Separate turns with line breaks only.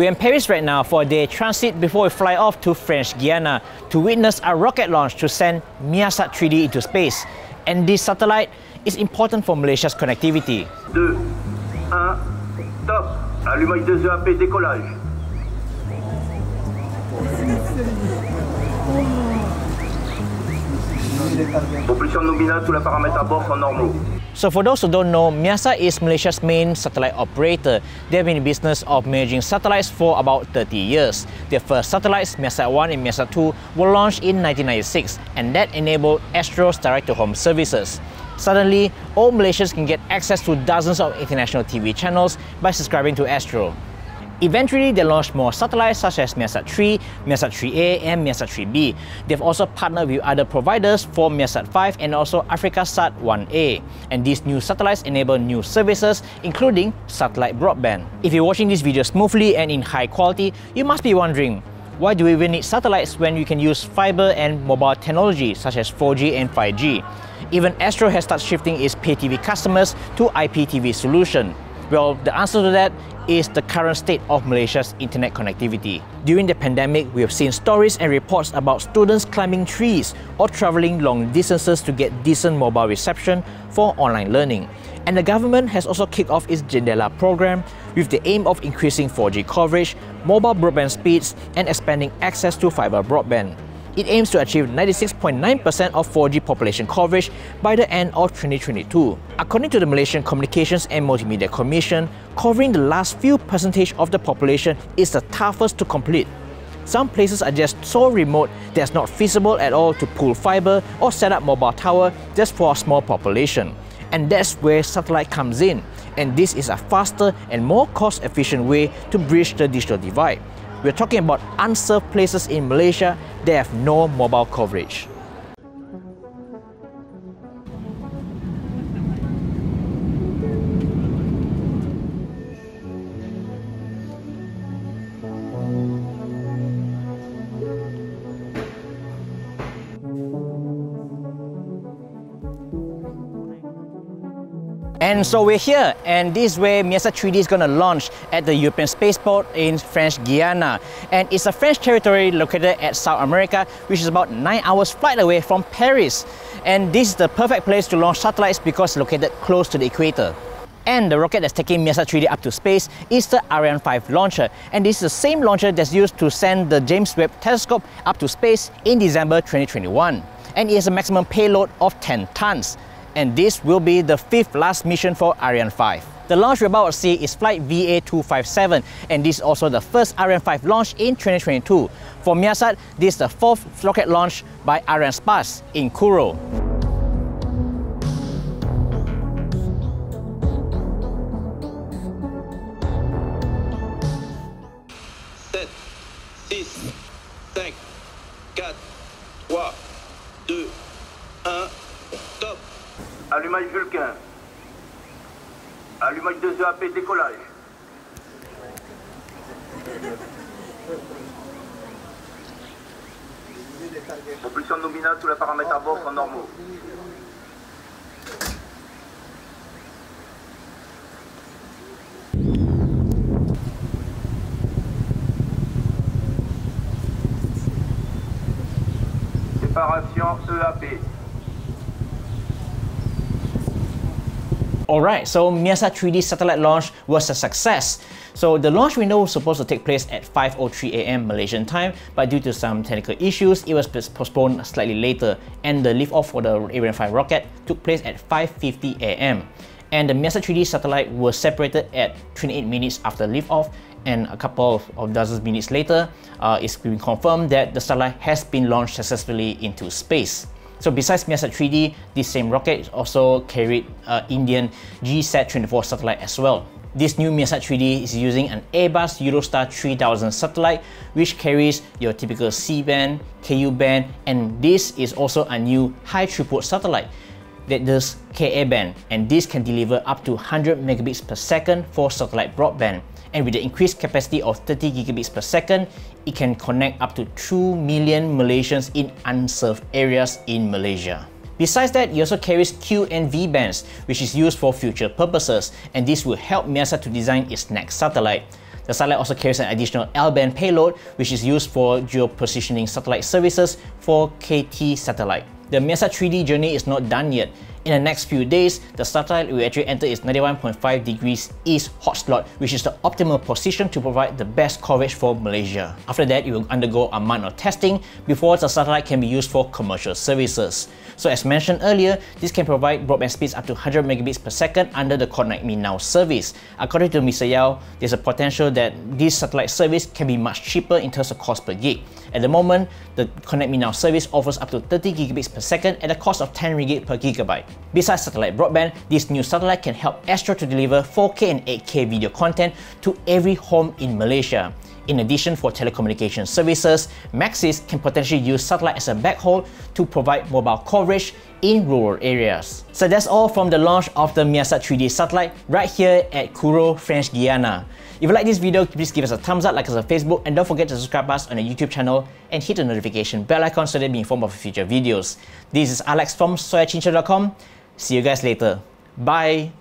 We're in Paris right now for a day transit before we fly off to French Guiana to witness a rocket launch to send MEASAT 3D into space. And this satellite is important for Malaysia's connectivity.
2, 1, top. Allumage 2 EAP, décollage. Sont normaux.
So for those who don't know, MEASAT is Malaysia's main satellite operator. They've been in business of managing satellites for about 30 years. Their first satellites, MEASAT 1 and MEASAT 2, were launched in 1996 and that enabled Astro's direct-to-home services. Suddenly, all Malaysians can get access to dozens of international TV channels by subscribing to Astro. Eventually, they launched more satellites such as MEASAT 3, MEASAT 3A, and MEASAT 3B. They've also partnered with other providers for MEASAT 5 and also Africasat 1A. And these new satellites enable new services, including satellite broadband. If you're watching this video smoothly and in high quality, you must be wondering, why do we even need satellites when you can use fiber and mobile technology such as 4G and 5G? Even Astro has started shifting its pay TV customers to IPTV solution. Well, the answer to that is the current state of Malaysia's internet connectivity. During the pandemic, we have seen stories and reports about students climbing trees or traveling long distances to get decent mobile reception for online learning. And the government has also kicked off its Jendela program with the aim of increasing 4G coverage, mobile broadband speeds, and expanding access to fiber broadband. It aims to achieve 96.9% of 4G population coverage by the end of 2022. According to the Malaysian Communications and Multimedia Commission, covering the last few percentage of the population is the toughest to complete. Some places are just so remote that it's not feasible at all to pull fiber or set up mobile tower just for a small population. And that's where satellite comes in. And this is a faster and more cost-efficient way to bridge the digital divide. We're talking about unserved places in Malaysia that have no mobile coverage. And so we're here, and this way MEASAT 3D is going to launch at the European Spaceport in French Guiana. And it's a French territory located at South America, which is about 9 hours flight away from Paris. And this is the perfect place to launch satellites because it's located close to the equator. And the rocket that's taking MEASAT 3D up to space is the Ariane 5 launcher. And this is the same launcher that's used to send the James Webb Telescope up to space in December 2021. And it has a maximum payload of 10 tons and this will be the fifth last mission for Ariane 5. The launch we're about to see is flight VA257 and this is also the first Ariane 5 launch in 2022. For MEASAT, this is the fourth rocket launch by Arianespace in Kourou.
Six, five, four, three, Allumage Vulcain. Allumage 2 EAP, décollage. Propulsion nominale, tous les paramètres à bord sont normaux. Séparation EAP.
Alright, so MEASAT 3D satellite launch was a success. So the launch window was supposed to take place at 5.03 am Malaysian time, but due to some technical issues, it was postponed slightly later, and the liftoff for the Ariane 5 rocket took place at 5.50 am. And the MEASAT 3D satellite was separated at 28 minutes after liftoff, and a couple of, of dozen minutes later, uh, it's been confirmed that the satellite has been launched successfully into space. So besides MEASAT 3D, this same rocket also carried uh, Indian GSAT-24 satellite as well. This new MEASAT 3D is using an Airbus Eurostar 3000 satellite which carries your typical C-band, Ku-band and this is also a new high throughput satellite that does Ka-band and this can deliver up to 100 megabits per second for satellite broadband and with the increased capacity of 30 gigabits per second, it can connect up to 2 million Malaysians in unserved areas in Malaysia. Besides that, it also carries Q and V bands, which is used for future purposes, and this will help MEASAT to design its next satellite. The satellite also carries an additional L-band payload, which is used for geopositioning satellite services for KT satellite. The MEASAT 3D journey is not done yet. In the next few days, the satellite will actually enter its 91.5 degrees east hot slot, which is the optimal position to provide the best coverage for Malaysia. After that, it will undergo a month of testing before the satellite can be used for commercial services. So as mentioned earlier, this can provide broadband speeds up to 100 megabits per second under the ConnectMe Now service. According to Mr. Yao, there's a potential that this satellite service can be much cheaper in terms of cost per gig. At the moment, the ConnectMe Now service offers up to 30 gigabits per second at a cost of 10 ringgit per gigabyte. Besides satellite broadband, this new satellite can help Astro to deliver 4K and 8K video content to every home in Malaysia. In addition, for telecommunication services, Maxis can potentially use satellite as a backhaul to provide mobile coverage in rural areas. So that's all from the launch of the MEASAT 3D satellite right here at Kourou, French Guiana. If you like this video, please give us a thumbs up, like us on Facebook, and don't forget to subscribe us on the YouTube channel and hit the notification bell icon so that you be informed of future videos. This is Alex from soyacincau.com. See you guys later. Bye!